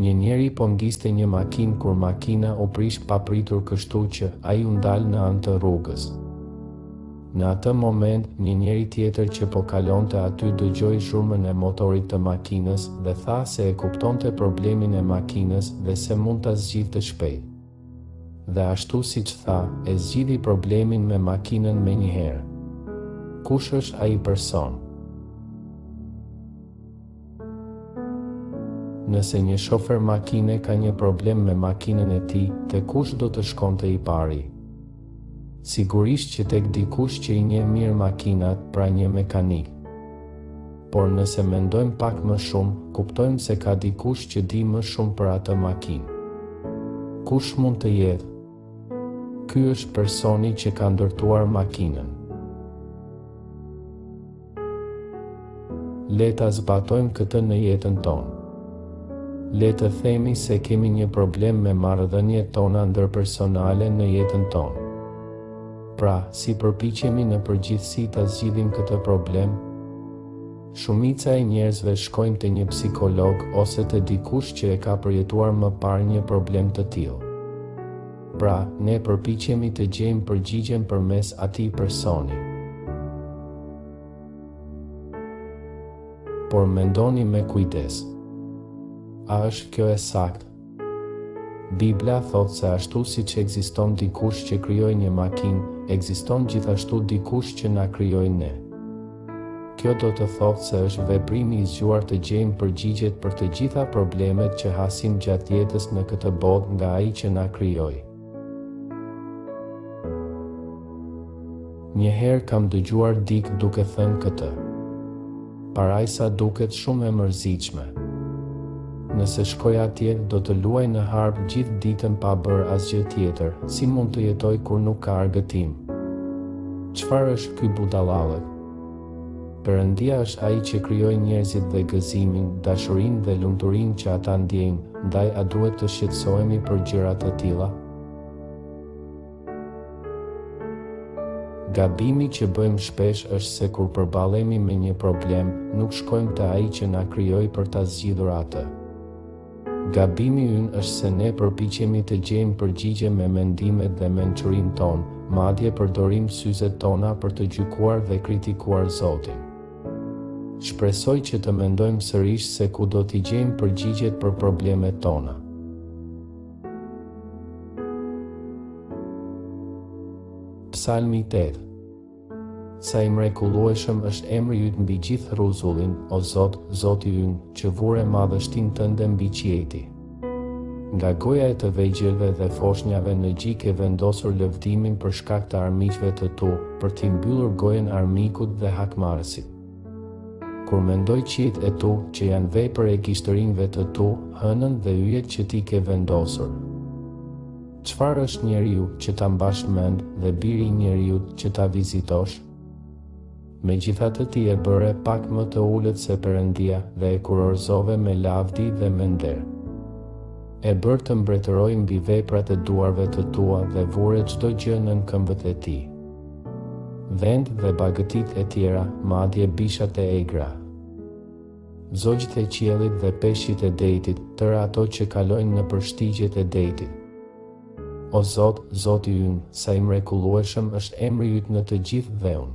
Një njeri po ngiste një makinë kur makina u prish papritur kështu që ai u ndal në anë të rrugës. Në atë moment, një njeri tjetër që po kalonte aty dëgjoi zhurmën e motorit të makinës dhe tha se e kuptonte problemin e makinës dhe se mund ta zgjidhte shpejt. Dhe ashtu siç tha, e zgjidhi problemin me makinën menjëherë. Kush është ai person? Nëse një shofer makine ka një problem me makinën e tij, te kush do të shkonte i pari? Sigurisht që tek dikush që i njeh mirë makinat, pra një mekanik. Por nëse mendojmë pak më shumë, kuptojmë se ka dikush që di më shumë për atë makinë. Kush mund të jetë? Ky është personi që ka ndërtuar makinën. Le ta zbatojmë këtë në jetën tonë. Le të themi se kemi një problem me marrëdhëniet tona ndërpersonale në jetën tonë. Pra, si përpiqemi në përgjithësi ta zgjidhim këtë problem? Shumica e njerëzve shkojnë te një psikolog ose te dikush që e ka përjetuar më parë një problem të tillë. Pra, ne përpiqemi të gjejmë përgjigjen përmes atij personi. Por mendoni me kujdes. A është kjo e saktë? Bibla thotë se ashtu siç ekziston dikush që krijoi një makinë, ekziston gjithashtu dikush që na krijoi ne. Kjo do të thotë se është veprim i zgjuar të gjejmë përgjigjet për të gjitha problemet që hasim gjatë jetës në këtë botë nga Ai që na krijoi. Një herë kam dëgjuar dikë duke thënë këtë. Parajsa duket shumë e mërzitshme. Nëse shkoj atje, do të luaj në harpë gjithë ditën pa bërë asgjë tjetër, si mund të jetoj kur nuk ka argëtim? Çfarë është ky budallallëk? Perëndia është ai që krijoi njerëzit dhe gëzimin, dashurinë dhe lumturinë që ata ndjejnë, ndaj a duhet të shqetësohemi për gjëra të tilla? Gabimi që bëjmë shpesh është se kur përballemi me një problem, nuk shkojmë te ai që na krijoi për ta zgjidhur atë. Gabimi ynë është se ne përpiqemi të gjejmë përgjigje me mendimet dhe mençurinë tonë, madje përdorim syzet tona për të gjykuar dhe kritikuar Zotin. Shpresoj që të mendojmë sërish se ku do t'i gjejmë përgjigjet për problemet tona. Psalmi 8 Sa i mrekullueshëm është emri yt mbi gjithë rruzullin, o Zot, Zoti ynë, që vure madhështinë tënde mbi qiejt. Nga goja e të vegjëlve dhe foshnjave në gji ke vendosur lëvdimin për shkak të armiqve të tu, për t'i mbyllur gojën armikut dhe hakmarrësit. Kur mendoj qiejt e tu, që janë vepër e gishtërinjve të tu, hënën dhe yjet që ti ke vendosur. Çfarë është njeriu, që ta mbash mend, dhe biri i njeriut, që ta vizitosh? Megjithatë ti e bëre pak më të ulët se Perëndia dhe e kurorëzove me lavdi dhe me nder. E bëre të mbretërojë mbi veprat e duarve të tua dhe vure çdo gjë nën këmbët e tij. Dhentë dhe bagëtitë e tjera, madje bishat e egra, zogjtë e qiellit dhe peshqit e detit, tërë ato që kalojnë nëpër shtigjet e detit. O Zot, Zoti ynë, sa i mrekullueshëm është emri yt në të gjithë dheun!